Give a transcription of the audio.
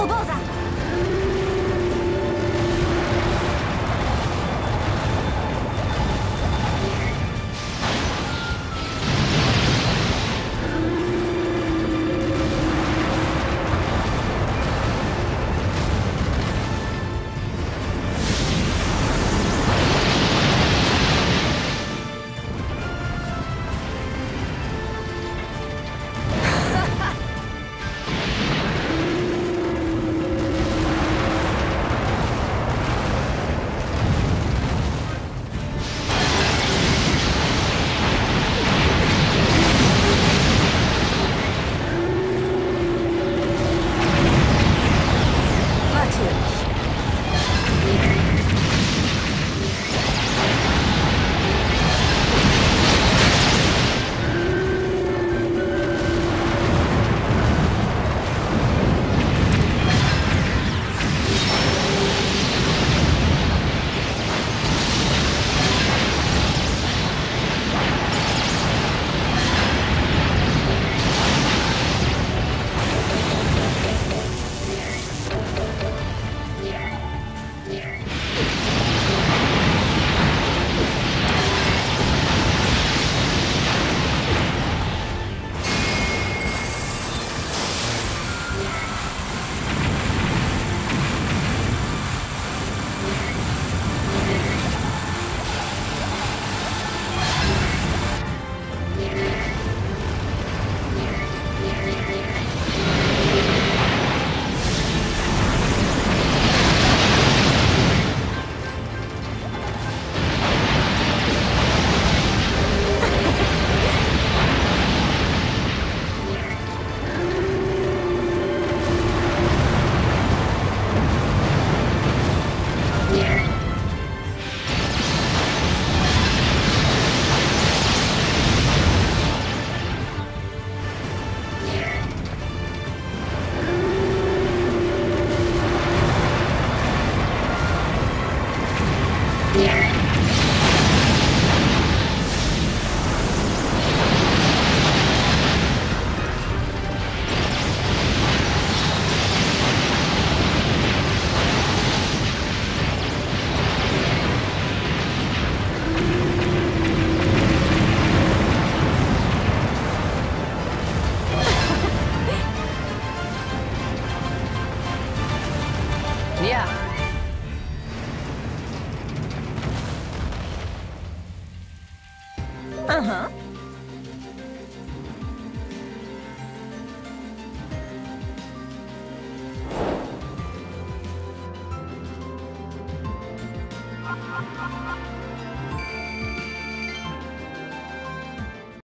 お坊さん Yeah. Uh-huh.